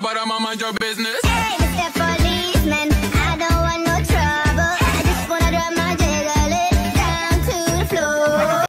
but I'm on mind your business.